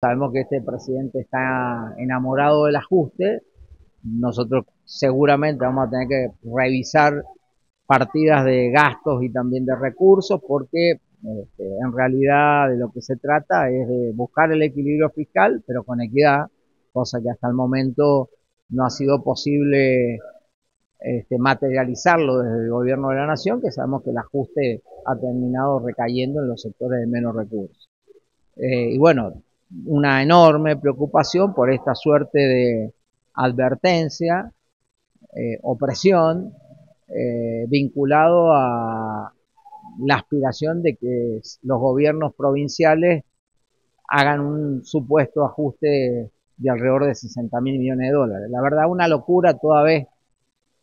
Sabemos que este presidente está enamorado del ajuste. Nosotros seguramente vamos a tener que revisar partidas de gastos y también de recursos porque este, en realidad de lo que se trata es de buscar el equilibrio fiscal, pero con equidad, cosa que hasta el momento no ha sido posible este, materializarlo desde el gobierno de la nación, que sabemos que el ajuste ha terminado recayendo en los sectores de menos recursos. Eh, y bueno, una enorme preocupación por esta suerte de advertencia, eh, opresión, eh, vinculado a la aspiración de que los gobiernos provinciales hagan un supuesto ajuste de alrededor de 60 mil millones de dólares. La verdad, una locura toda vez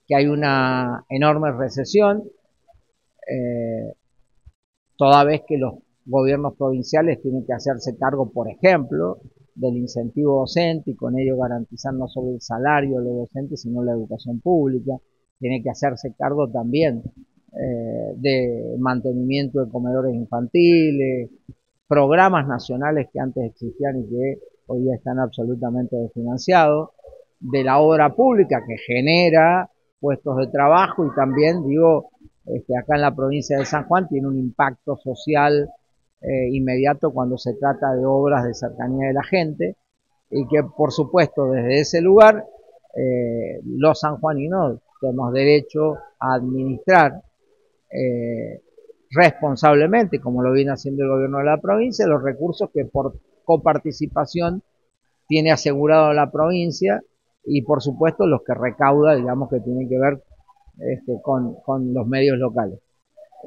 que hay una enorme recesión, eh, toda vez que los gobiernos provinciales tienen que hacerse cargo, por ejemplo, del incentivo docente y con ello garantizar no solo el salario de los docentes, sino la educación pública. Tiene que hacerse cargo también eh, de mantenimiento de comedores infantiles, programas nacionales que antes existían y que hoy día están absolutamente desfinanciados, de la obra pública que genera puestos de trabajo y también, digo, este, acá en la provincia de San Juan tiene un impacto social eh, inmediato cuando se trata de obras de cercanía de la gente y que por supuesto desde ese lugar eh, los sanjuaninos tenemos derecho a administrar eh, responsablemente, como lo viene haciendo el gobierno de la provincia, los recursos que por coparticipación tiene asegurado la provincia y por supuesto los que recauda, digamos que tienen que ver este, con, con los medios locales.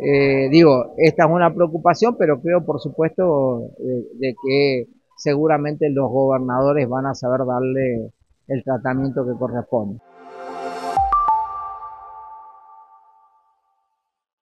Eh, digo, esta es una preocupación, pero creo, por supuesto, de, que seguramente los gobernadores van a saber darle el tratamiento que corresponde.